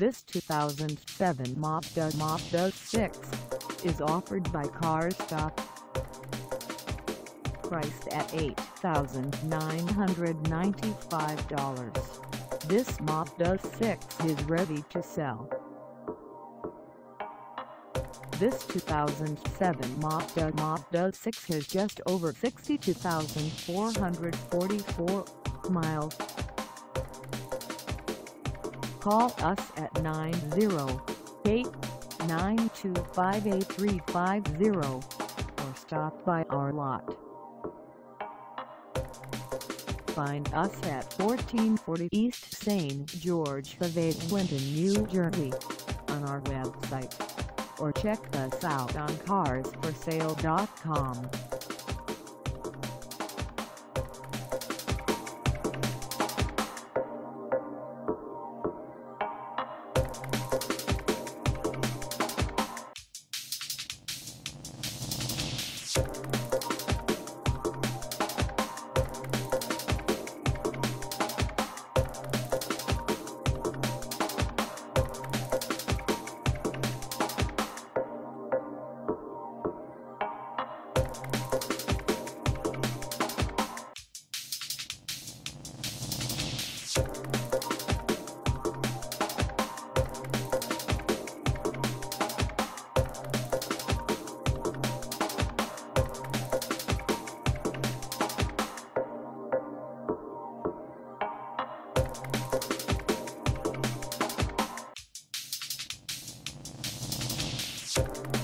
This 2007 Mazda Mazda 6 is offered by CarStop. Priced at $8,995. This Mazda 6 is ready to sell. This 2007 Mazda Mazda 6 has just over 62,444 miles. Call us at 908-925-8350 or stop by our lot. Find us at 1440 East St. Georges Ave, Linden, New Jersey on our website or check us out on carsforsale.com. Thank